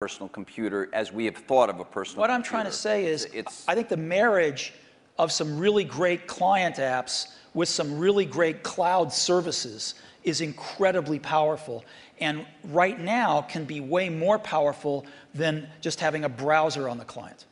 personal computer as we have thought of a personal What I'm trying to say is, It's, I think the marriage of some really great client apps with some really great cloud services is incredibly powerful. And right now can be way more powerful than just having a browser on the client.